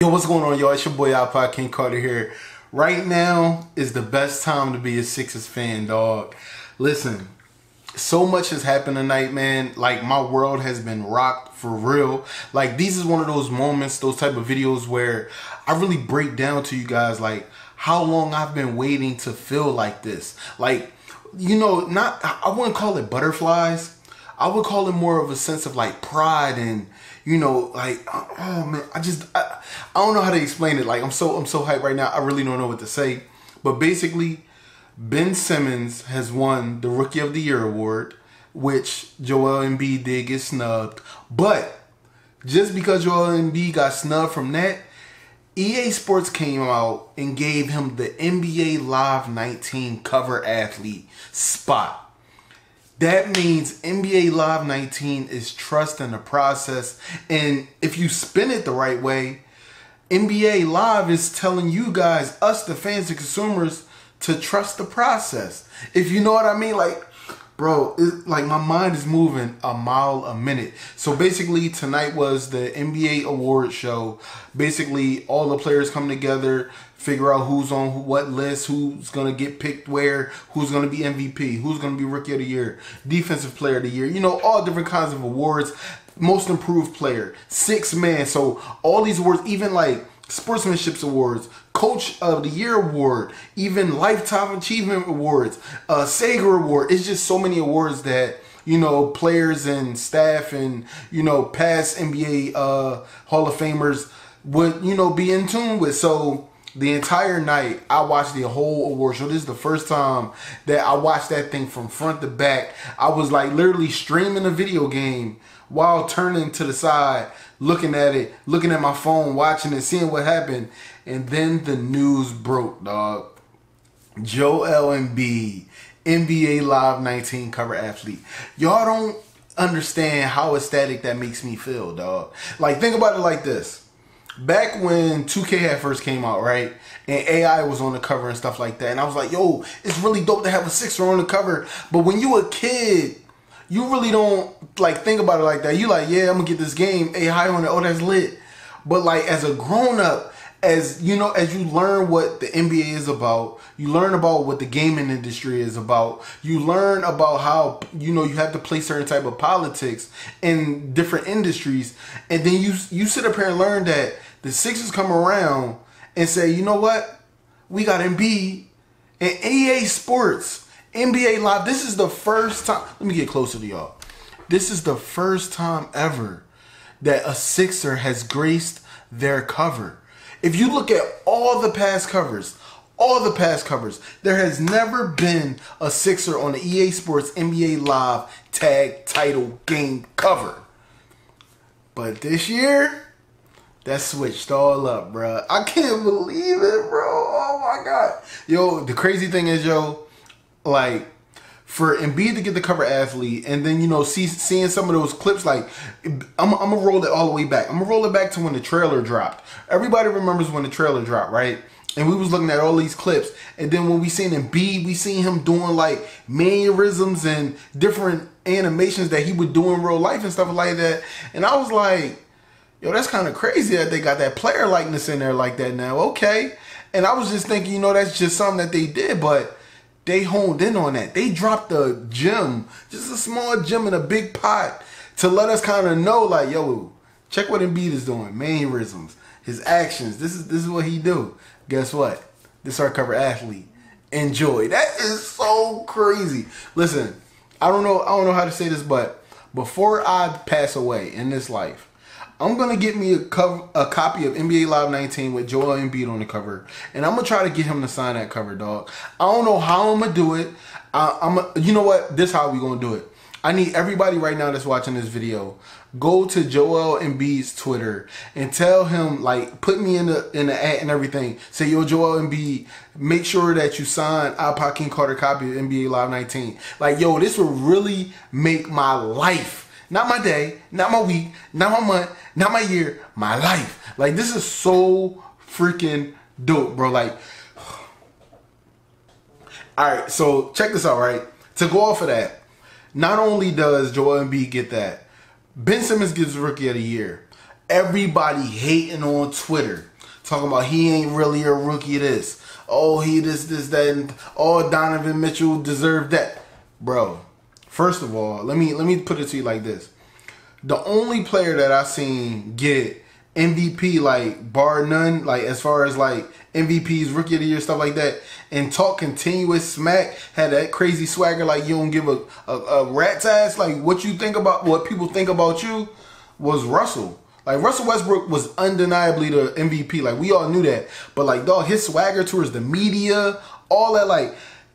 Yo, what's going on, y'all? It's your boy iPod King Carter here. Right now is the best time to be a Sixers fan, dog. Listen, so much has happened tonight, man. Like my world has been rocked for real. Like these is one of those moments, those type of videos where I really break down to you guys like how long I've been waiting to feel like this. Like, you know, not I wouldn't call it butterflies. I would call it more of a sense of like pride and you know, like oh man, I just I, I don't know how to explain it. Like I'm so I'm so hyped right now. I really don't know what to say. But basically, Ben Simmons has won the Rookie of the Year award, which Joel Embiid did get snubbed. But just because Joel Embiid got snubbed from that, EA Sports came out and gave him the NBA Live 19 cover athlete spot. That means NBA Live 19 is trust in the process. And if you spin it the right way, NBA Live is telling you guys, us, the fans and consumers, to trust the process. If you know what I mean, like, bro, like my mind is moving a mile a minute. So basically, tonight was the NBA award show. Basically, all the players come together, figure out who's on what list, who's gonna get picked where, who's gonna be MVP, who's gonna be Rookie of the Year, Defensive Player of the Year. You know, all different kinds of awards. Most Improved Player, Six Man. So all these awards, even like sportsmanships awards, coach of the year award, even lifetime achievement awards, uh Sager award. It's just so many awards that you know players and staff and you know past NBA uh Hall of Famers would you know be in tune with. So the entire night I watched the whole award show. This is the first time that I watched that thing from front to back. I was like literally streaming a video game while turning to the side, looking at it, looking at my phone, watching it, seeing what happened. And then the news broke, dog. Joel Embiid, NBA Live 19 cover athlete. Y'all don't understand how ecstatic that makes me feel, dog. Like, think about it like this. Back when 2K had first came out, right? And AI was on the cover and stuff like that. And I was like, yo, it's really dope to have a sixer on the cover. But when you a kid, you really don't like think about it like that. You like, yeah, I'm gonna get this game, AI on it, oh that's lit. But like as a grown up, as you know, as you learn what the NBA is about, you learn about what the gaming industry is about. You learn about how you know you have to play certain type of politics in different industries, and then you you sit up here and learn that the Sixers come around and say, you know what, we got Embiid and EA Sports NBA Live, this is the first time. Let me get closer to y'all. This is the first time ever that a Sixer has graced their cover. If you look at all the past covers, all the past covers, there has never been a Sixer on the EA Sports NBA Live tag title game cover. But this year, that switched all up, bro. I can't believe it, bro. Oh my god. Yo, the crazy thing is, yo, like for Embiid to get the cover athlete, and then you know see seeing some of those clips, like I'm, I'm gonna roll it all the way back. I'm gonna roll it back to when the trailer dropped. Everybody remembers when the trailer dropped, right? And we was looking at all these clips, and then when we seen Embiid, we seen him doing like mannerisms and different animations that he would do in real life and stuff like that. And I was like, yo, that's kind of crazy that they got that player likeness in there like that now. Okay. And I was just thinking, you know, that's just something that they did, but they honed in on that. They dropped a gem, just a small gem in a big pot to let us kind of know, like, yo, check what Embiid is doing. Mannerisms, his actions. This is this is what he do. Guess what? This our cover athlete. Enjoy. That is so crazy. Listen, I don't know. I don't know how to say this, but before I pass away in this life, I'm gonna get me a cover, a copy of NBA Live 19 with Joel Embiid on the cover, and I'm gonna try to get him to sign that cover, dog. I don't know how I'm gonna do it. I, am you know what? This how we gonna do it. I need everybody right now that's watching this video go to Joel Embiid's Twitter and tell him like put me in the in the ad and everything. Say yo Joel Embiid, make sure that you sign iPod King Carter copy of NBA Live 19. Like yo, this will really make my life not my day, not my week, not my month, not my year, my life. Like this is so freaking dope, bro. Like, all right. So check this out, right? To go off of that, not only does Joel Embiid get that, Ben Simmons gets Rookie of the Year. Everybody hating on Twitter talking about he ain't really a rookie. This, oh he this this that, and oh Donovan Mitchell deserved that, bro. First of all, let me let me put it to you like this: the only player that I seen get MVP like bar none, like as far as like MVPs, rookie of the year, stuff like that, and talk continuous smack, had that crazy swagger like you don't give a, a, a rat's ass like what you think about what people think about you was Russell. Like Russell Westbrook was undeniably the MVP. Like we all knew that. But like dog, his swagger towards the media, all that like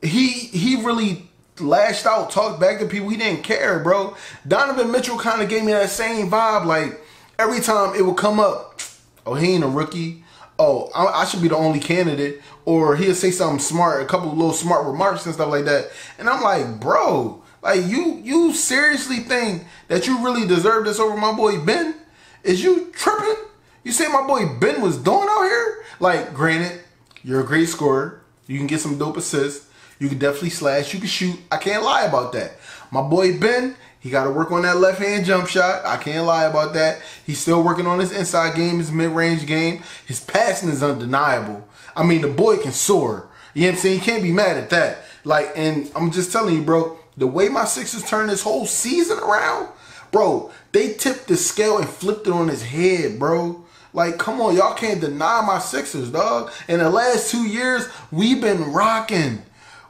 he he really lashed out, talked back to people. He didn't care, bro. Donovan Mitchell kind of gave me that same vibe. Like every time it would come up, oh, he ain't a rookie. Oh, I, I should be the only candidate. Or he'll say something smart, a couple of little smart remarks and stuff like that. And I'm like, bro, like you you seriously think that you really deserve this over my boy Ben? Is you tripping? You say my boy Ben was doing out here? Like, granted, you're a great scorer. You can get some dope assists. You can definitely slash. You can shoot. I can't lie about that. My boy Ben, he got to work on that left hand jump shot. I can't lie about that. He's still working on his inside game, his mid range game. His passing is undeniable. I mean, the boy can soar. You know what I'm saying? You can't be mad at that. Like, and I'm just telling you, bro, the way my Sixers turned this whole season around, bro, they tipped the scale and flipped it on his head, bro. Like, come on, y'all can't deny my Sixers, dog. In the last two years, we've been rocking.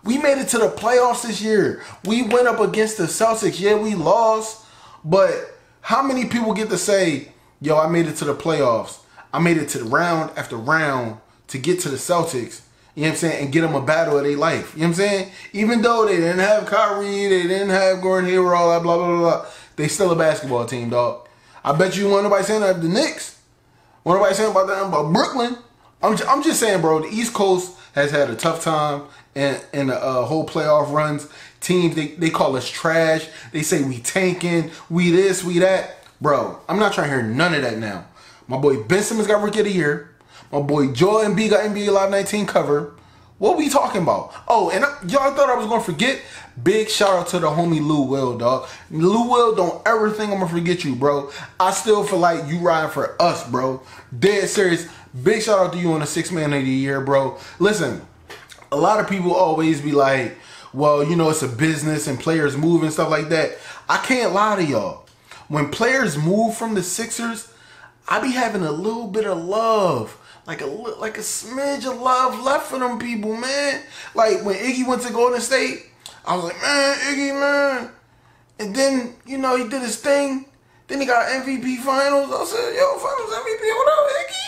We made it to the playoffs this year. We went up against the Celtics. Yeah, we lost. But how many people get to say, yo, I made it to the playoffs? I made it to the round after round to get to the Celtics. You know what I'm saying? And get them a battle of their life. You know what I'm saying? Even though they didn't have Kyrie, they didn't have Gordon Hayward, all that, blah, blah, blah, blah. They still a basketball team, dog. I bet you want nobody saying that the Knicks. Want nobody saying about that about Brooklyn. I'm I'm just saying, bro, the East Coast has had a tough time in the uh, whole playoff runs. Teams, they, they call us trash. They say we tanking, we this, we that. Bro, I'm not trying to hear none of that now. My boy Ben Simmons got Rookie of the Year. My boy Joel Embiid got NBA Live 19 cover. What we talking about? Oh, and y'all thought I was gonna forget. Big shout out to the homie Lou Will, dog. Lou Will, don't ever think I'm gonna forget you, bro. I still feel like you riding for us, bro. Dead serious. Big shout out to you on the six man of the year, bro. Listen, a lot of people always be like, well, you know, it's a business and players move and stuff like that. I can't lie to y'all. When players move from the Sixers, I be having a little bit of love like a like a smidge of love left for them people, man. Like when Iggy went to Golden State, I was like, man, Iggy, man. And then you know he did his thing. Then he got MVP Finals. I said, yo, Finals MVP, what up, Iggy?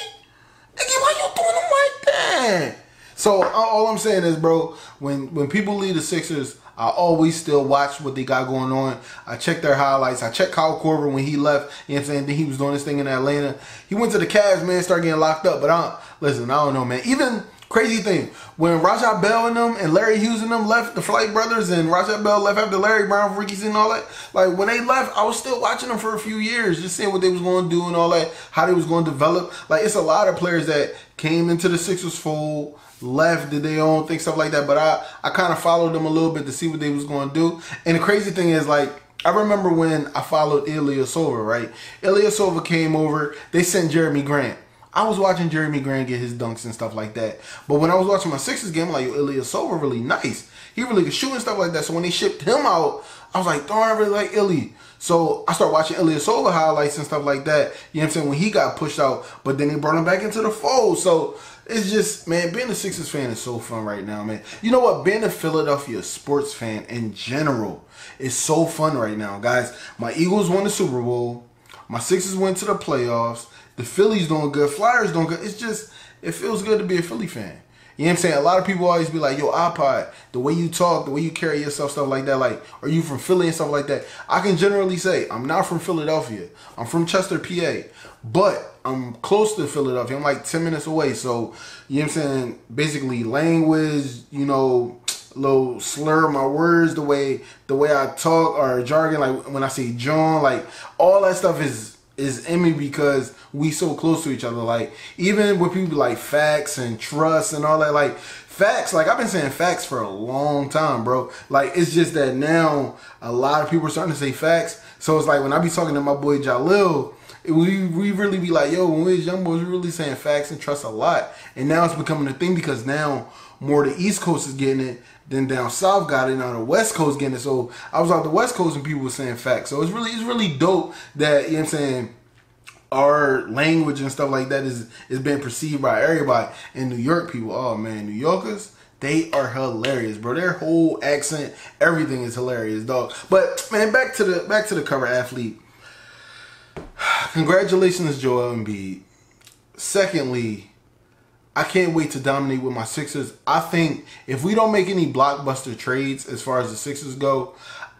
Iggy, why you doing them like that? So all I'm saying is, bro, when when people leave the Sixers, I always still watch what they got going on. I check their highlights. I check Kyle Korver when he left. You know what I'm saying? Then he was doing this thing in Atlanta. He went to the Cavs, man, started getting locked up. But I listen, I don't know, man. Even crazy thing, when Raja Bell and them and Larry Hughes and them left the Flight Brothers and Raja Bell left after Larry Brown, Ricky and all that, like when they left, I was still watching them for a few years, just seeing what they was going to do and all that, how they was going to develop. Like it's a lot of players that came into the Sixers fold left, did their own thing, stuff like that. But I, I kind of followed them a little bit to see what they was going to do. And the crazy thing is, like, I remember when I followed Ilyasova, right? Ilyasova came over. They sent Jerami Grant. I was watching Jerami Grant get his dunks and stuff like that. But when I was watching my Sixers game, like, Ilyasova really nice. He really could shoot and stuff like that. So when they shipped him out, I was like, darn, I really like Illy. So I started watching Ilyasova highlights and stuff like that. You know what I'm saying? When he got pushed out, but then they brought him back into the fold. So it's just, man, being a Sixers fan is so fun right now, man. You know what? Being a Philadelphia sports fan in general is so fun right now, guys. My Eagles won the Super Bowl. My Sixers went to the playoffs. The Phillies doing good. Flyers doing good. It's just, it feels good to be a Philly fan. You know what I'm saying? A lot of people always be like, yo, iPod, the way you talk, the way you carry yourself, stuff like that. Like, are you from Philly and stuff like that? I can generally say, I'm not from Philadelphia. I'm from Chester, PA. But I'm close to Philadelphia. I'm like 10 minutes away. So, you know what I'm saying? Basically, language, you know, little slur my words, the way the way I talk or jargon, like when I say John, like all that stuff is is in me because we so close to each other. Like even with people like facts and trust and all that, like facts, like I've been saying facts for a long time, bro. Like it's just that now a lot of people are starting to say facts. So it's like when I be talking to my boy Jalil, we we really be like, yo, when we was young boys, we really saying facts and trust a lot. And now it's becoming a thing because now more the East Coast is getting it than down south got it. Now the West Coast getting it. So I was out the West Coast and people were saying facts. So it's really it's really dope that you know what I'm saying our language and stuff like that is is being perceived by everybody. In New York, people, oh man, New Yorkers, they are hilarious, bro. Their whole accent, everything is hilarious, dog. But man, back to the back to the cover athlete. Congratulations, Joel Embiid. Secondly, I can't wait to dominate with my Sixers. I think if we don't make any blockbuster trades as far as the Sixers go,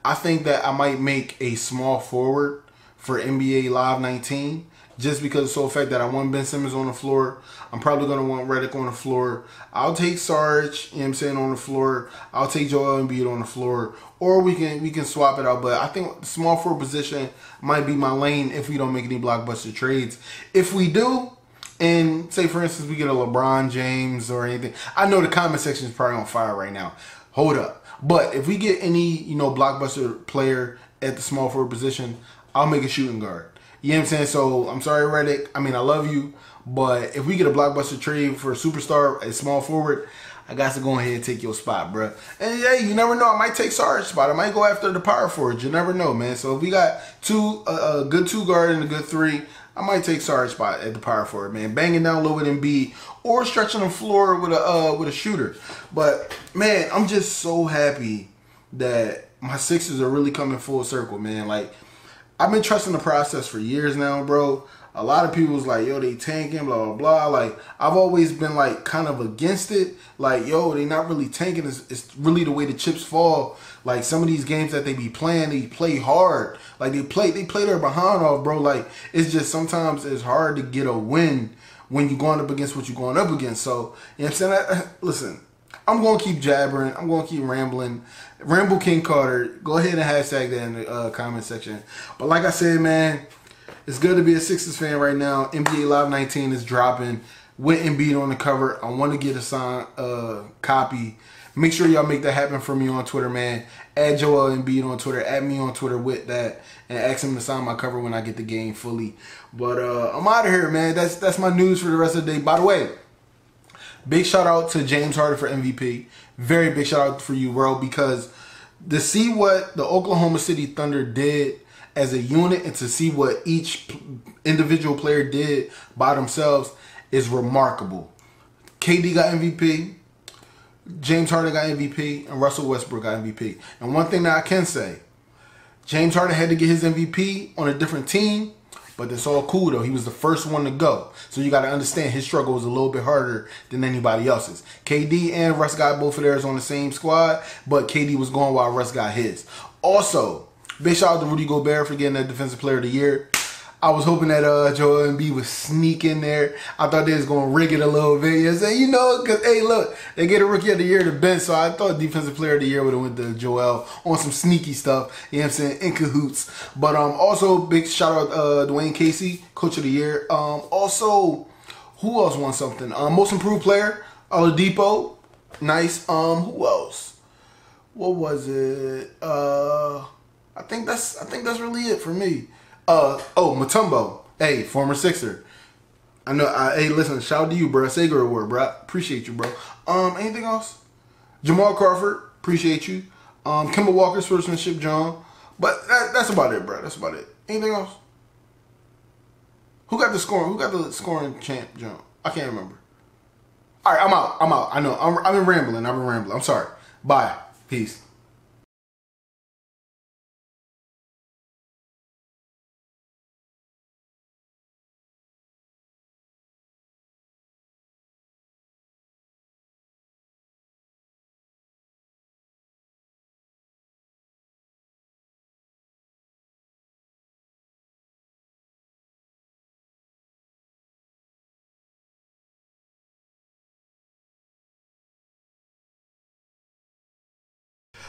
I think that I might make a small forward for NBA Live 19 just because of the fact that I want Ben Simmons on the floor. I'm probably going to want Redick on the floor. I'll take Sarge, you know what I'm saying, on the floor. I'll take Joel Embiid on the floor. Or we can we can swap it out. But I think small forward position might be my lane if we don't make any blockbuster trades. If we do, and say for instance we get a LeBron James or anything, I know the comment section is probably on fire right now. Hold up. But if we get any, you know, blockbuster player at the small forward position, I'll make a shooting guard. You know what I'm saying? So I'm sorry, Redick. I mean, I love you, but if we get a blockbuster trade for a superstar, a small forward, I got to go ahead and take your spot, bro. And yeah, you never know. I might take Sarge spot. I might go after the power forward. You never know, man. So if we got two, uh, a good two guard and a good three, I might take Sarge spot at the power forward, man. Banging down low with Embiid or stretching the floor with a uh, with a shooter. But man, I'm just so happy that my Sixers are really coming full circle, man. Like I've been trusting the process for years now, bro. A lot of people's like, yo, they tanking, blah, blah, blah. Like, I've always been, like, kind of against it. Like, yo, they not really tanking. It's, it's really the way the chips fall. Like, some of these games that they be playing, they play hard. Like, they play they play their behind off, bro. Like, it's just sometimes it's hard to get a win when you're going up against what you're going up against. So, you know what I'm saying? I, listen, I'm to keep jabbering. I'm to keep rambling. Ramble King Carter. Go ahead and hashtag that in the uh, comment section. But like I said, man, it's good to be a Sixers fan right now. NBA Live 19 is dropping with Embiid on the cover. I want to get a signed uh, copy. Make sure y'all make that happen for me on Twitter, man. Add Joel Embiid on Twitter. Add me on Twitter with that, and ask him to sign my cover when I get the game fully. But uh, I'm out of here, man. That's that's my news for the rest of the day. By the way. Big shout out to James Harden for MVP. Very big shout out for you, bro, because to see what the Oklahoma City Thunder did as a unit and to see what each individual player did by themselves is remarkable. KD got MVP, James Harden got MVP, and Russell Westbrook got MVP. And one thing that I can say, James Harden had to get his MVP on a different team but it's all cool though. He was the first one to go. So you got to understand his struggle was a little bit harder than anybody else's. KD and Russ got both of theirs on the same squad, but KD was going while Russ got his. Also, big shout out to Rudy Gobert for getting that Defensive Player of the Year. I was hoping that uh, Joel Embiid would sneak in there. I thought they was gonna rig it a little bit. You say, you know, cause hey, look, they get a Rookie of the Year to Ben, so I thought Defensive Player of the Year would have went to Joel on some sneaky stuff. You know what I'm saying? In cahoots. But um, also big shout out uh, Dwane Casey, Coach of the Year. Um, also, who else won something? Um, Most Improved Player, Oladipo, nice. Um, who else? What was it? Uh, I think that's I think that's really it for me. Uh oh, Mutombo. Hey, former Sixer. I know. I, hey, listen. Shout out to you, bro. Say good word, bro. Appreciate you, bro. Um, anything else? Jamal Crawford. Appreciate you. Um, Kemba Walker, sportsmanship, John. But that, that's about it, bro. That's about it. Anything else? Who got the scoring? Who got the scoring champ, John? I can't remember. All right, I'm out. I'm out. I know. I'm, I've been rambling. I've been rambling. I'm sorry. Bye. Peace.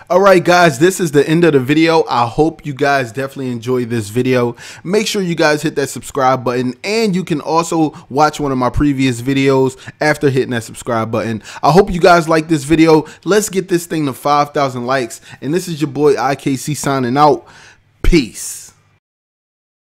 All right, guys, this is the end of the video. I hope you guys definitely enjoyed this video. Make sure you guys hit that subscribe button and you can also watch one of my previous videos after hitting that subscribe button. I hope you guys like this video. Let's get this thing to 5,000 likes. And this is your boy IKC signing out. Peace.